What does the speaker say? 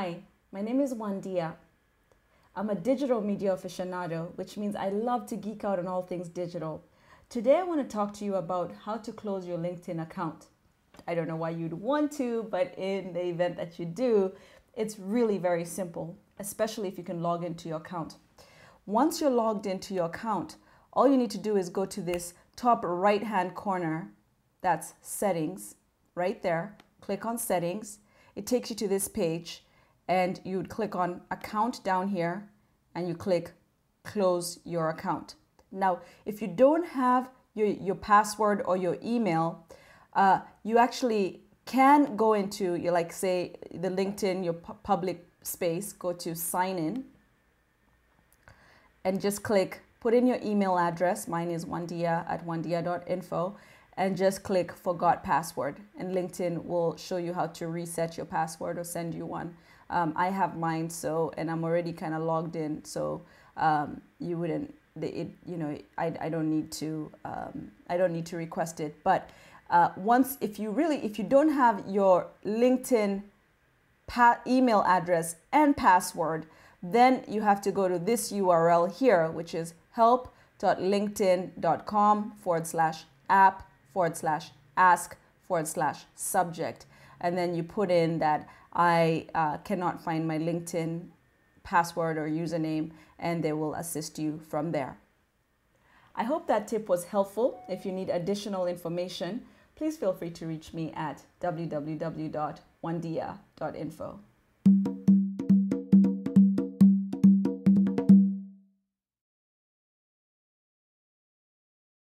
Hi, my name is Wandia. I'm a digital media aficionado, which means I love to geek out on all things digital. Today, I want to talk to you about how to close your LinkedIn account. I don't know why you'd want to, but in the event that you do, it's really very simple, especially if you can log into your account. Once you're logged into your account, all you need to do is go to this top right hand corner, that's settings, right there. Click on settings. It takes you to this page and you would click on account down here and you click close your account. Now, if you don't have your, your password or your email, uh, you actually can go into your like say the LinkedIn, your pu public space, go to sign in and just click put in your email address. Mine is wandia at wandia.info and just click forgot password and LinkedIn will show you how to reset your password or send you one. Um, I have mine so and I'm already kind of logged in so um, you wouldn't it you know I, I don't need to um, I don't need to request it but uh, once if you really if you don't have your LinkedIn email address and password then you have to go to this URL here which is help.linkedin.com forward slash app forward slash ask forward slash subject. And then you put in that I uh, cannot find my LinkedIn password or username, and they will assist you from there. I hope that tip was helpful. If you need additional information, please feel free to reach me at www.wandia.info.